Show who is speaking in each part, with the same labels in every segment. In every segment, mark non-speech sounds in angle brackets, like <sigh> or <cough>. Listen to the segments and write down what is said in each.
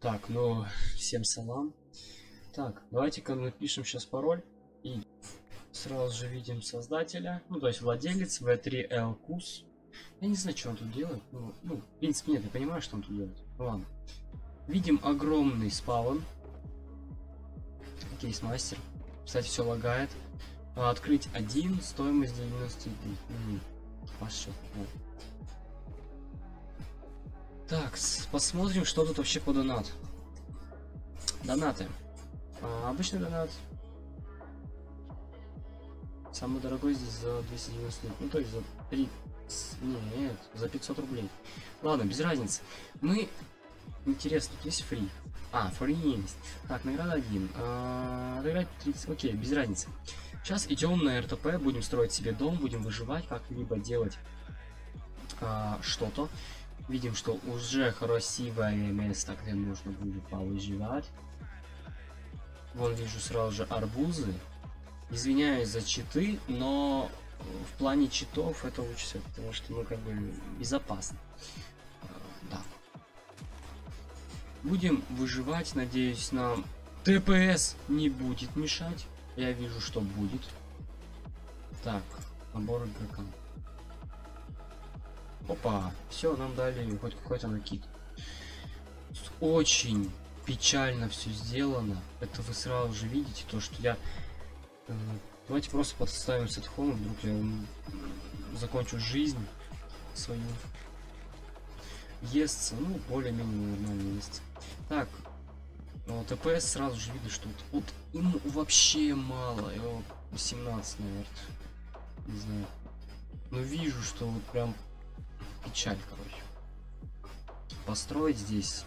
Speaker 1: Так, ну, всем салам. Так, давайте-ка напишем сейчас пароль. И сразу же видим создателя. Ну, то есть владелец V3L Кус. Я не знаю, что он тут делает. Ну, ну, в принципе, нет, я понимаю, что он тут делает. Ладно. Видим огромный спаун. Кейс-мастер. Кстати, все лагает. А, открыть один, стоимость 90. Угу. Пошел. Вот. Так, посмотрим, что тут вообще по донат. Донаты. А, обычный донат. Самый дорогой здесь за 290 лет. Ну, то есть за 3... Нет, за 500 рублей. Ладно, без разницы. Мы... Интересно, тут есть фри. А, фри есть. Так, награда 1. А, отыграть 30... Окей, без разницы. Сейчас идем на РТП, будем строить себе дом, будем выживать, как-либо делать а, что-то. Видим, что уже красивое место, где можно будет повыживать. Вон вижу сразу же арбузы. Извиняюсь за читы, но в плане читов это лучше всего, потому что, ну, как бы, безопасно. А, да. Будем выживать, надеюсь, нам ТПС не будет мешать. Я вижу, что будет. Так, набор игрока. Опа, все, нам дали хоть какой-то накид. Очень печально все сделано. Это вы сразу же видите, то, что я... Э, давайте просто подставим сетхом, вдруг я закончу жизнь свою. Естся, ну, более-менее нормально есть. Так, но ТПС сразу же видно, что вот, вот ему вообще мало. Его 17, наверное. Не знаю. Но вижу, что вот прям печаль, короче. Построить здесь,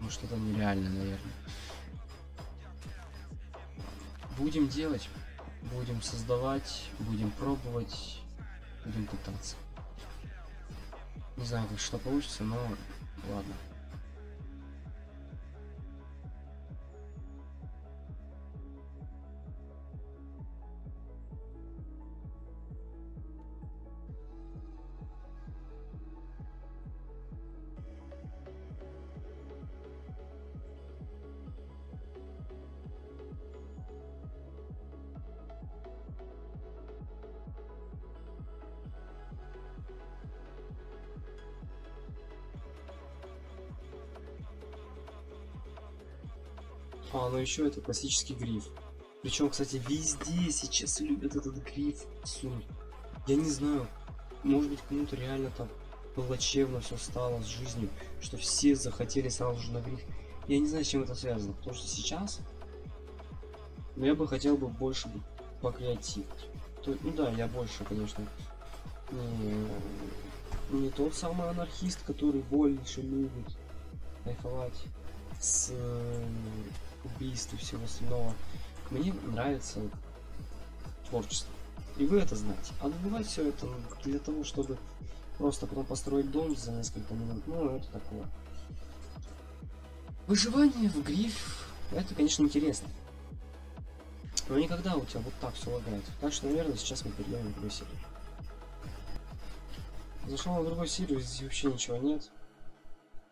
Speaker 1: ну что-то нереально, наверное. Будем делать, будем создавать, будем пробовать, будем пытаться. Не знаю, как что получится, но ладно. А, ну еще это классический гриф. Причем, кстати, везде сейчас любят этот гриф сунуть. Я не знаю, может быть кому-то реально там плачевно все стало с жизнью, что все захотели сразу же на гриф. Я не знаю, с чем это связано, потому что сейчас ну, я бы хотел бы больше покреативить. Ну да, я больше, конечно, не, не тот самый анархист, который больше любит кайфовать с убийств и всего остального. Мне нравится творчество. И вы это знаете. А добывать все это для того, чтобы просто потом построить дом за несколько минут. Ну, это такое. Выживание в гриф, это, конечно, интересно. Но никогда у тебя вот так все лагает. Так что, наверное, сейчас мы перейдем на другую серию. Зашел на другую серию, здесь вообще ничего нет.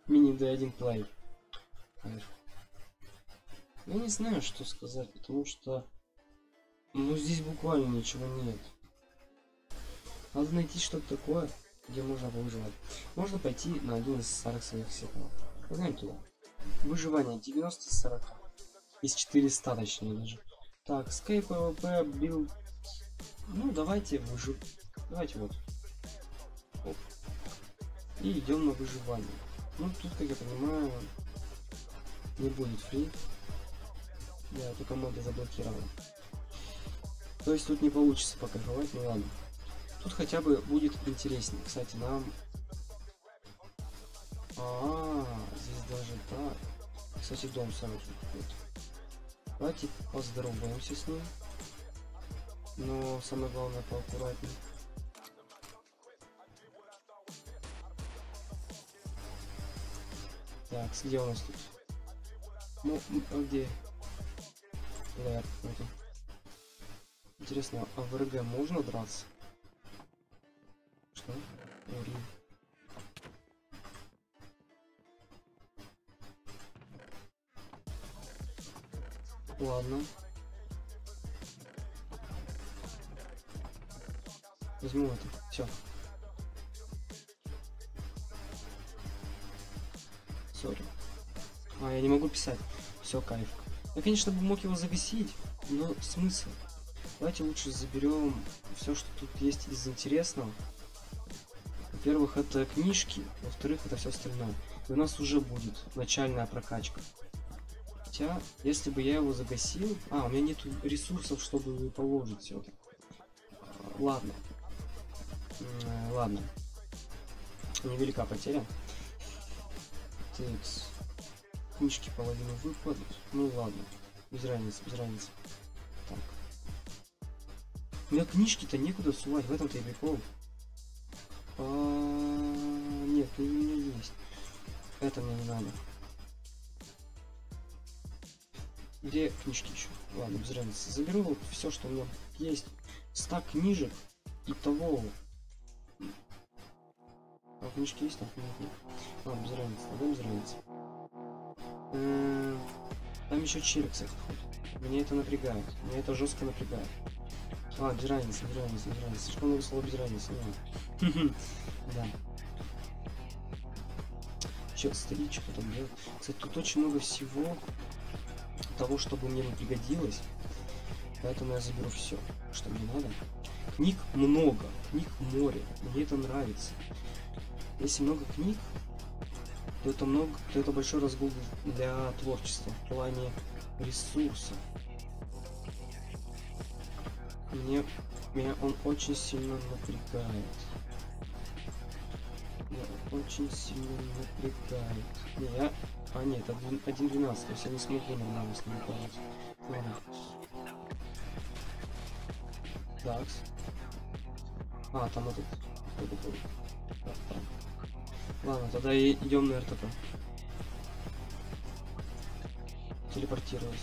Speaker 1: Мини D1 плей. Кайф. Я не знаю, что сказать, потому что... Ну, здесь буквально ничего нет. Надо найти что-то такое, где можно выживать. Можно пойти на один из старых своих секторов. Погнали туда. Выживание 90 40. Из 400 точнее даже. Так, Skype PvP билд. Ну, давайте выжив. Давайте вот. Оп. И идем на выживание. Ну, тут, как я понимаю, не будет фри. Да, только моды заблокированы. То есть тут не получится покайфовать, ну ладно. Тут хотя бы будет интереснее. Кстати, нам... А, -а, -а здесь даже так. Кстати, дом сразу какой-то. Давайте поздороваемся с ним. Но самое главное поаккуратнее. Так, где у нас тут? Ну, а где? Лэр какой-то. Интересно, а в РГ можно драться? Что? Ури. Ладно. Возьму это. Все. Сори. А, я не могу писать. Все, кайф. Я, конечно, бы мог его загасить, но смысл? Давайте лучше заберем все, что тут есть из интересного. Во-первых, это книжки, во-вторых, это все остальное. И у нас уже будет начальная прокачка. Хотя, если бы я его загасил... А, у меня нет ресурсов, чтобы положить все это. Ладно. Ладно. Невелика потеря. Текс. Книжки половину выпадут. Ну ладно. Без разницы, без разницы. Так. У меня книжки-то некуда сувать, в этом-то и прикол. А -а -а нет, у меня есть. Это мне не надо. Где книжки еще? Ладно, без разницы. Заберу вот все, что у меня есть. Стак книжек и того. А книжки есть? Там нет, нет. Ладно, без разницы. Тогда без разницы. Там еще кстати, ходит. Мне это напрягает. Меня это жестко напрягает. А, без разницы, без разницы, без разницы. Слишком много слова без разницы, не <laughs> Да. Че, смотри, что там делать. Кстати, тут очень много всего того, чтобы мне не пригодилось. Поэтому я заберу все, что мне надо. Книг много, книг море. Мне это нравится. Если много книг, то это много, то это большой разгул для творчества в плане ресурсов. Мне, меня он очень сильно напрягает. Меня очень сильно напрягает. Не, я... А, нет, 1.12, то есть я не смогу нормально с ним управлять. Ладно. Такс. А, там этот... этот, Так, так. Ладно, тогда идем на РТП. Телепортировались.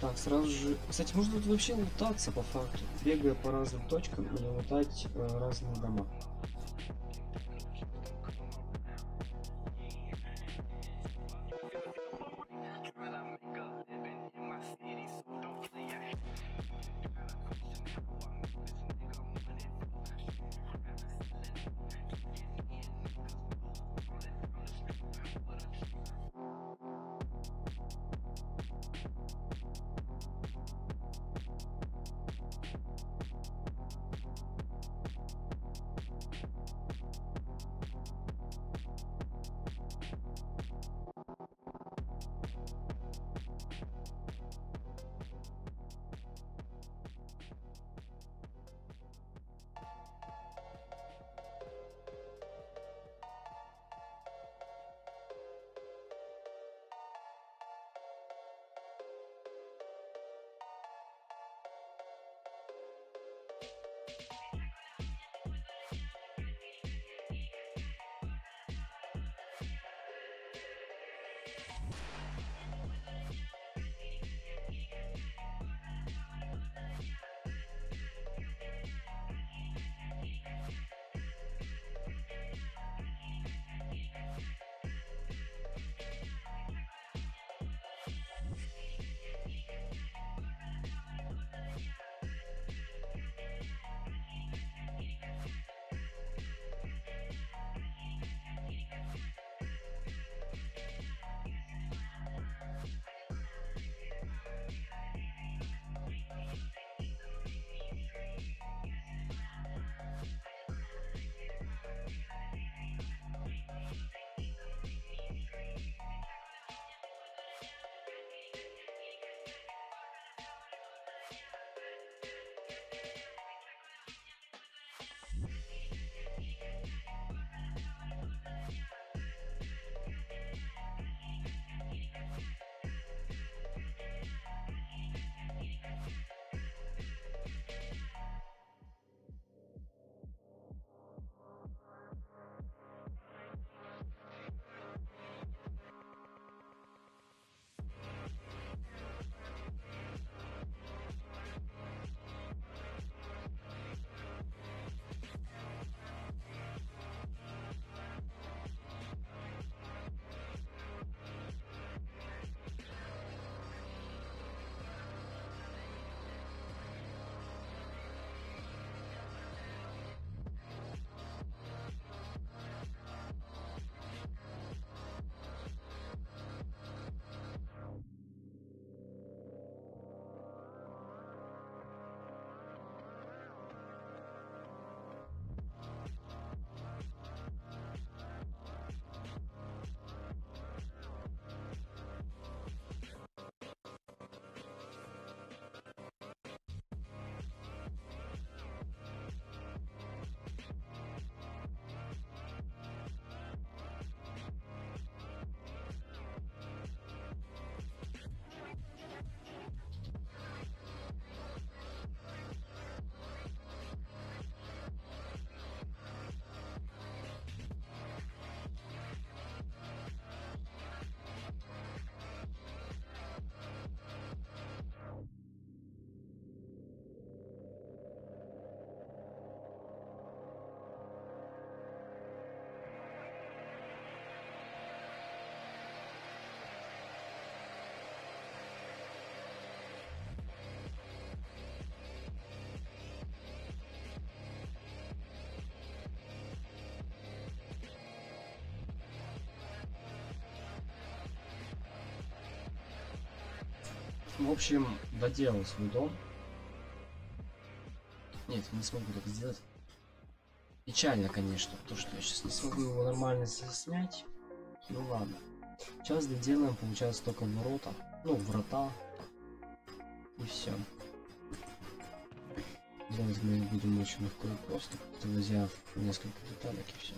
Speaker 1: Так, сразу же... Кстати, можно тут вообще лутаться по факту, бегая по разным точкам или лутать э, разные дома. В общем, доделал свой дом. Нет, не смогу так сделать. Печально, конечно, то, что я сейчас не смогу его нормально заснять. Ну ладно. Сейчас доделаем, получается, только ворота. Ну, врата. И все. Делать мы будем очень легко и просто, привозя несколько деталек и все.